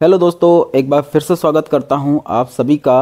Hello दोस्तों, एक बार फिर से स्वागत करता हूँ आप सभी का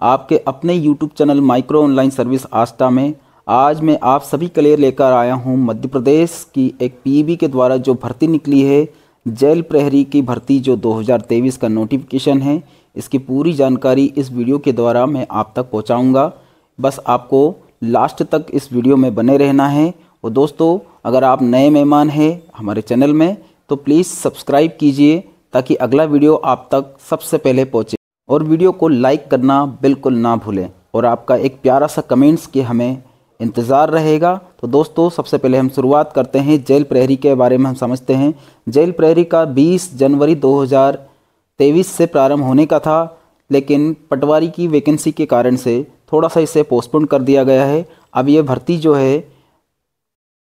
आपके अपने YouTube channel micro online service आस्था में। आज मैं आप सभी के लिए लेकर आया हूँ मध्य प्रदेश की एक पीबी के द्वारा जो भर्ती निकली है, जेल प्रहरी की भर्ती जो 2023 का नोटिफिकेशन है। इसकी पूरी जानकारी इस वीडियो के द्वारा मैं आप तक पहुँचाऊँगा। बस आपको लास्ट तक इस वीडियो में बने रहना है। और दोस्तों, अगर आप नए मेहमान हैं हमारे चैनल में तो प्लीज़ सब्सक्राइब कीजिए। ताकि अगला वीडियो आप तक सबसे पहले पहुँचे। और वीडियो को लाइक करना बिल्कुल ना भूलें। और आपका एक प्यारा सा कमेंट्स के हमें इंतज़ार रहेगा। तो दोस्तों, सबसे पहले हम शुरुआत करते हैं जेल प्रहरी के बारे में हम समझते हैं। जेल प्रहरी का 20 जनवरी 2023 से प्रारंभ होने का था, लेकिन पटवारी की वैकेंसी के कारण से थोड़ा सा इसे पोस्टपोन कर दिया गया है। अब ये भर्ती जो है,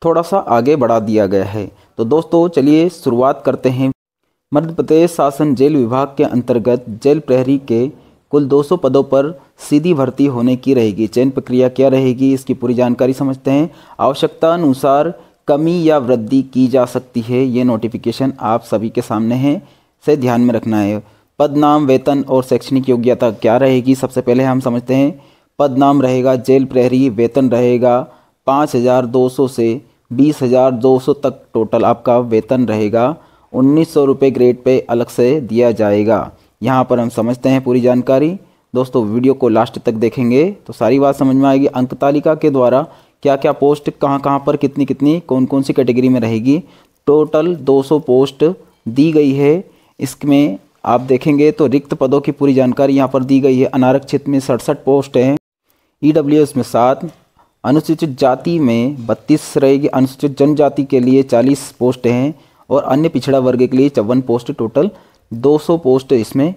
थोड़ा सा आगे बढ़ा दिया गया है। तो दोस्तों, चलिए शुरुआत करते हैं। मध्य प्रदेश शासन जेल विभाग के अंतर्गत जेल प्रहरी के कुल 200 पदों पर सीधी भर्ती होने की रहेगी। चयन प्रक्रिया क्या रहेगी, इसकी पूरी जानकारी समझते हैं। आवश्यकता अनुसार कमी या वृद्धि की जा सकती है, ये नोटिफिकेशन आप सभी के सामने है से ध्यान में रखना है। पद नाम वेतन और शैक्षणिक योग्यता क्या रहेगी, सबसे पहले हम समझते हैं। पद नाम रहेगा, जेल प्रहरी, वेतन रहेगा, पाँच हज़ार दो सौ से बीस हज़ार दो सौ तक टोटल आपका वेतन रहेगा। उन्नीस सौ रुपये ग्रेड पे अलग से दिया जाएगा। यहाँ पर हम समझते हैं पूरी जानकारी। दोस्तों, वीडियो को लास्ट तक देखेंगे तो सारी बात समझ में आएगी। अंक तालिका के द्वारा क्या क्या पोस्ट कहाँ कहाँ पर कितनी कितनी कौन कौन सी कैटेगरी में रहेगी? टोटल 200 पोस्ट दी गई है। इसमें आप देखेंगे तो रिक्त पदों की पूरी जानकारी यहाँ पर दी गई है। अनारक्षित में सड़सठ पोस्ट हैं। ईडब्ल्यूएस में सात, अनुसूचित जाति में बत्तीस रहेगी। अनुसूचित जनजाति के लिए चालीस पोस्ट हैं। और अन्य पिछड़ा वर्ग के लिए चौवन पोस्ट टोटल 200 पोस्ट इसमें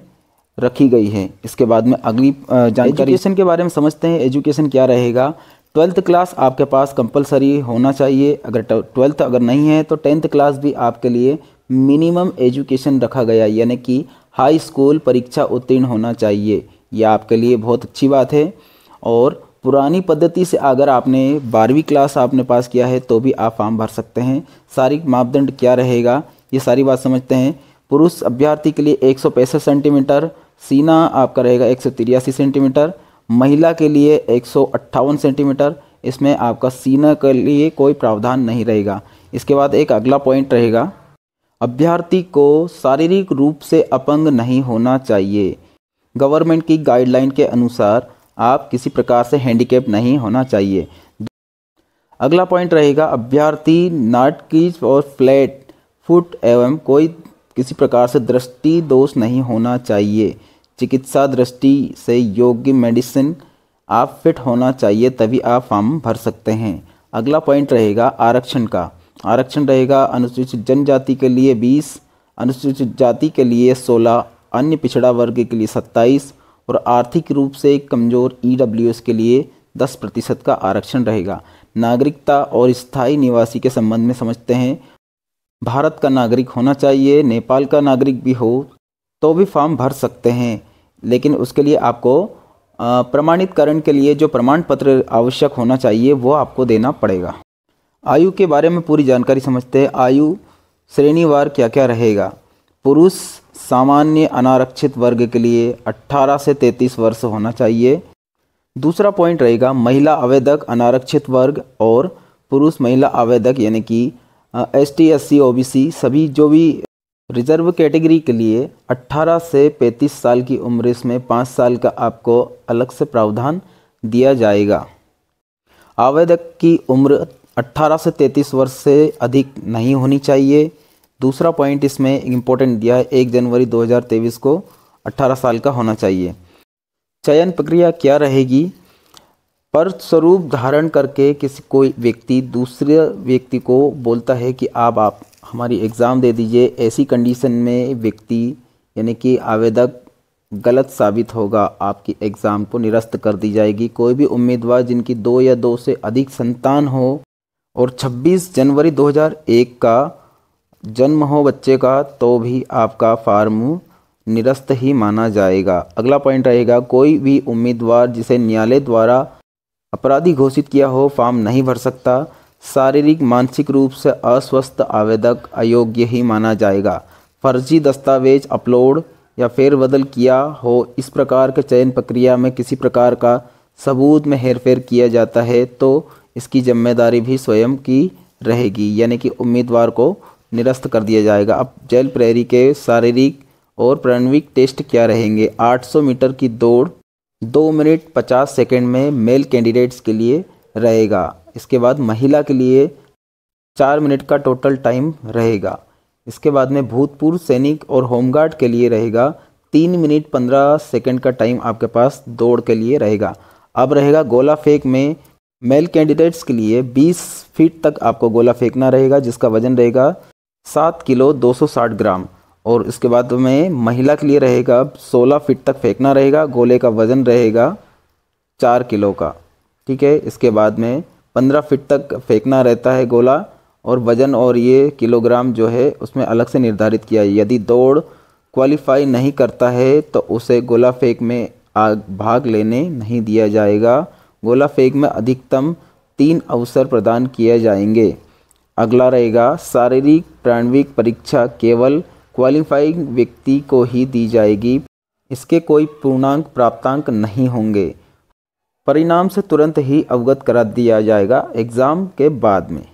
रखी गई है। इसके बाद में अगली जानकारी। एजुकेशन के बारे में समझते हैं एजुकेशन क्या रहेगा? ट्वेल्थ क्लास आपके पास कंपलसरी होना चाहिए। अगर ट्वेल्थ अगर नहीं है तो टेंथ क्लास भी आपके लिए मिनिमम एजुकेशन रखा गया। यानी कि हाई स्कूल परीक्षा उत्तीर्ण होना चाहिए। यह आपके लिए बहुत अच्छी बात है। और पुरानी पद्धति से अगर आपने बारहवीं क्लास आपने पास किया है तो भी आप फॉर्म भर सकते हैं। सारी मापदंड क्या रहेगा, ये सारी बात समझते हैं। पुरुष अभ्यर्थी के लिए एक सौ पैंसठ सेंटीमीटर, सीना आपका रहेगा एक सौ तिरासी सेंटीमीटर, महिला के लिए एक सौ अट्ठावन सेंटीमीटर, इसमें आपका सीना के लिए कोई प्रावधान नहीं रहेगा। इसके बाद एक अगला पॉइंट रहेगा, अभ्यर्थी को शारीरिक रूप से अपंग नहीं होना चाहिए। गवर्नमेंट की गाइडलाइन के अनुसार आप किसी प्रकार से हैंडीकेप नहीं होना चाहिए। अगला पॉइंट रहेगा, अभ्यर्थी नाट की और फ्लैट फुट एवं कोई किसी प्रकार से दृष्टि दोष नहीं होना चाहिए। चिकित्सा दृष्टि से योग्य मेडिसिन आप फिट होना चाहिए तभी आप फॉर्म भर सकते हैं। अगला पॉइंट रहेगा, आरक्षण का। आरक्षण रहेगा, अनुसूचित जनजाति के लिए 20 अनुसूचित जाति के लिए 16 अन्य पिछड़ा वर्ग के लिए 27 और आर्थिक रूप से कमज़ोर ई e के लिए 10 प्रतिशत का आरक्षण रहेगा। नागरिकता और स्थायी निवासी के संबंध में समझते हैं। भारत का नागरिक होना चाहिए, नेपाल का नागरिक भी हो तो भी फॉर्म भर सकते हैं। लेकिन उसके लिए आपको प्रमाणितकरण के लिए जो प्रमाण पत्र आवश्यक होना चाहिए, वो आपको देना पड़ेगा। आयु के बारे में पूरी जानकारी समझते हैं। आयु श्रेणीवार क्या क्या रहेगा? पुरुष सामान्य अनारक्षित वर्ग के लिए 18 से 33 वर्ष होना चाहिए। दूसरा पॉइंट रहेगा महिला आवेदक अनारक्षित वर्ग और पुरुष महिला आवेदक, यानी कि S T S C O B C सभी जो भी रिज़र्व कैटेगरी के लिए 18 से 35 साल की उम्र, इसमें पाँच साल का आपको अलग से प्रावधान दिया जाएगा। आवेदक की उम्र 18 से 33 वर्ष से अधिक नहीं होनी चाहिए। दूसरा पॉइंट इसमें इम्पोर्टेंट दिया है, एक जनवरी 2023 को 18 साल का होना चाहिए। चयन प्रक्रिया क्या रहेगी? पर स्वरूप धारण करके किसी कोई व्यक्ति दूसरे व्यक्ति को बोलता है कि आप आप हमारी एग्ज़ाम दे दीजिए, ऐसी कंडीशन में व्यक्ति, यानी कि आवेदक गलत साबित होगा, आपकी एग्ज़ाम को निरस्त कर दी जाएगी। कोई भी उम्मीदवार जिनकी दो या दो से अधिक संतान हो, और 26 जनवरी 2001 का जन्म हो बच्चे का तो भी आपका फार्म निरस्त ही माना जाएगा। अगला पॉइंट रहेगा कोई भी उम्मीदवार जिसे न्यायालय द्वारा अपराधी घोषित किया हो, फॉर्म नहीं भर सकता। शारीरिक, मानसिक रूप से अस्वस्थ आवेदक अयोग्य ही माना जाएगा। फर्जी दस्तावेज़ अपलोड या फेरबदल किया हो, इस प्रकार के चयन प्रक्रिया में किसी प्रकार का सबूत में हेरफेर किया जाता है तो इसकी ज़िम्मेदारी भी स्वयं की रहेगी। यानी कि उम्मीदवार को निरस्त कर दिया जाएगा। अब जेल प्रेरी के शारीरिक और प्राणविक टेस्ट क्या रहेंगे? 800 मीटर की दौड़ दो मिनट पचास सेकेंड में मेल कैंडिडेट्स के लिए रहेगा। इसके बाद महिला के लिए चार मिनट का टोटल टाइम रहेगा। इसके बाद में भूतपूर्व सैनिक और होमगार्ड के लिए रहेगा। तीन मिनट पंद्रह सेकेंड का टाइम आपके पास दौड़ के लिए रहेगा। अब रहेगा गोला फेंक में मेल कैंडिडेट्स के लिए 20 फीट तक आपको गोला फेंकना रहेगा, जिसका वज़न रहेगा सात किलो 260 ग्राम। और इसके बाद में महिला के लिए रहेगा 16 फीट तक फेंकना रहेगा, गोले का वज़न रहेगा चार किलो का। ठीक है, इसके बाद में 15 फीट तक फेंकना रहता है गोला, और वज़न और ये किलोग्राम जो है, उसमें अलग से निर्धारित किया है। यदि दौड़ क्वालिफाई नहीं करता है तो उसे गोला फेंक में आग भाग लेने नहीं दिया जाएगा। गोला फेंक में अधिकतम तीन अवसर प्रदान किए जाएँगे। अगला रहेगा, शारीरिक प्राणविक परीक्षा केवल क्वालिफाइंग व्यक्ति को ही दी जाएगी। इसके कोई पूर्णांक, प्राप्तांक नहीं होंगे। परिणाम से तुरंत ही अवगत करा दिया जाएगा एग्ज़ाम के बाद में।